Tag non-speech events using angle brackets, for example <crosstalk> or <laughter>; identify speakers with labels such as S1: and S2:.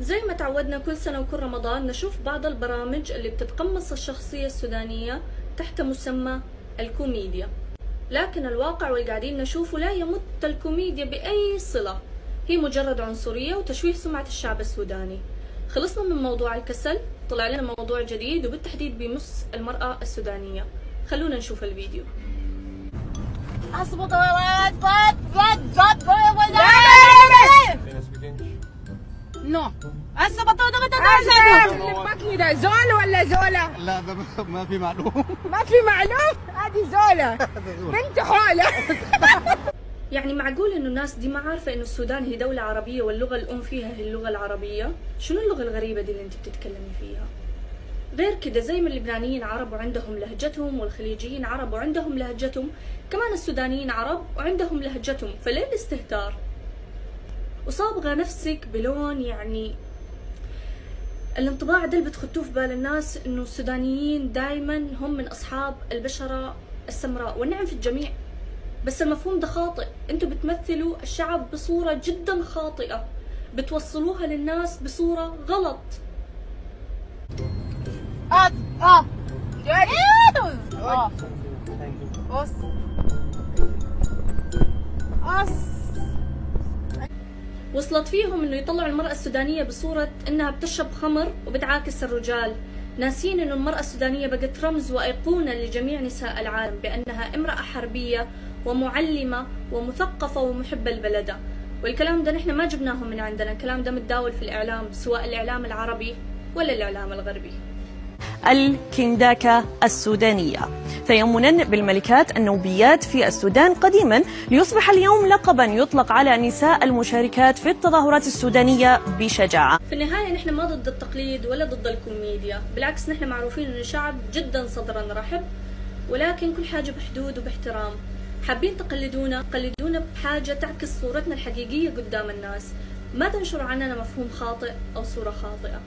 S1: زي ما تعودنا كل سنة وكل رمضان نشوف بعض البرامج اللي بتتقمص الشخصية السودانية تحت مسمى الكوميديا. لكن الواقع واللي قاعدين نشوفه لا يمت الكوميديا بأي صلة. هي مجرد عنصرية وتشويه سمعة الشعب السوداني. خلصنا من موضوع الكسل طلع لنا موضوع جديد وبالتحديد بيمس المرأة السودانية. خلونا نشوف الفيديو.
S2: اصبط
S3: نو. هسه بطوطه بطوطه بطني ده زول ولا زولة؟
S4: لا ده ما في معلوم.
S3: ما في معلوم؟ <laughs> هذه <laughs> زولة. بنت حولة. <laughs>
S1: يعني معقول إنه الناس دي ما عارفة إنه السودان هي دولة عربية واللغة الأم فيها هي اللغة العربية؟ شنو اللغة الغريبة دي اللي أنت بتتكلمي فيها؟ غير كده زي ما اللبنانيين عرب وعندهم لهجتهم والخليجيين عرب وعندهم لهجتهم كمان السودانيين عرب وعندهم لهجتهم فليه الاستهتار؟ وصابغة نفسك بلون يعني الانطباع ده اللي بتخطوه في بال الناس إنه السودانيين دائما هم من أصحاب البشرة السمراء والنعم في الجميع. بس المفهوم ده خاطئ. أنتوا بتمثلوا الشعب بصورة جدا خاطئة. بتوصلوها للناس بصورة غلط.
S3: آه آه. آه. بص.
S1: وصلت فيهم إنه يطلعوا المرأة السودانية بصورة إنها بتشرب خمر وبتعاكس الرجال. ناسين إنه المرأة السودانية بقت رمز وأيقونة لجميع نساء العالم بأنها امرأة حربية ومعلمة ومثقفة ومحبة لبلدها. والكلام ده نحن ما جبناه من عندنا. الكلام ده متداول في الإعلام سواء الإعلام العربي ولا الإعلام الغربي.
S5: الكنداكة السودانية. تيمنا بالملكات النوبيات في السودان قديما ليصبح اليوم لقبا يطلق على نساء المشاركات في التظاهرات السودانية بشجاعة.
S1: في النهاية نحن ما ضد التقليد ولا ضد الكوميديا. بالعكس نحن معروفين إنه شعب جدا صدرا رحب ولكن كل حاجة بحدود وباحترام. حابين تقلدونا؟ قلدونا بحاجة تعكس صورتنا الحقيقية قدام الناس. ما تنشروا عننا مفهوم خاطئ أو صورة خاطئة.